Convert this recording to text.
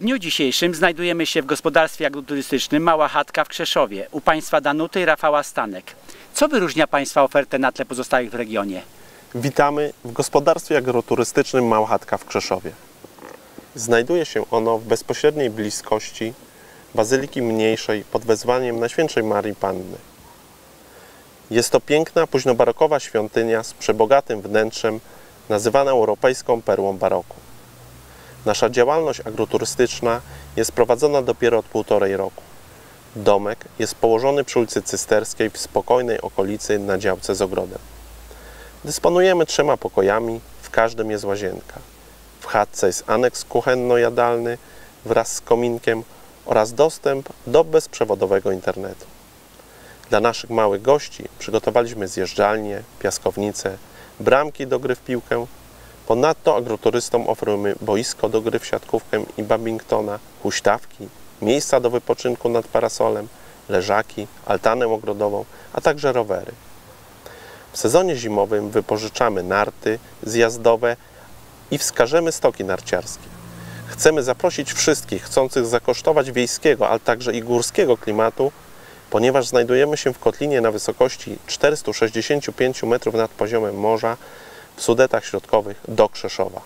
dniu dzisiejszym znajdujemy się w gospodarstwie agroturystycznym Mała Chatka w Krzeszowie u Państwa Danuty i Rafała Stanek. Co wyróżnia Państwa ofertę na tle pozostałych w regionie? Witamy w gospodarstwie agroturystycznym Małchatka w Krzeszowie. Znajduje się ono w bezpośredniej bliskości Bazyliki Mniejszej pod wezwaniem Najświętszej Marii Panny. Jest to piękna, późnobarokowa świątynia z przebogatym wnętrzem, nazywana europejską perłą baroku. Nasza działalność agroturystyczna jest prowadzona dopiero od półtorej roku. Domek jest położony przy ulicy Cysterskiej w spokojnej okolicy na działce z ogrodem. Dysponujemy trzema pokojami, w każdym jest łazienka. W chatce jest aneks kuchenno-jadalny wraz z kominkiem oraz dostęp do bezprzewodowego internetu. Dla naszych małych gości przygotowaliśmy zjeżdżalnię, piaskownicę, bramki do gry w piłkę. Ponadto agroturystom oferujemy boisko do gry w siatkówkę i badmintona, huśtawki, miejsca do wypoczynku nad parasolem, leżaki, altanę ogrodową, a także rowery. W sezonie zimowym wypożyczamy narty zjazdowe i wskażemy stoki narciarskie. Chcemy zaprosić wszystkich chcących zakosztować wiejskiego, ale także i górskiego klimatu, ponieważ znajdujemy się w kotlinie na wysokości 465 metrów nad poziomem morza w Sudetach Środkowych do Krzeszowa.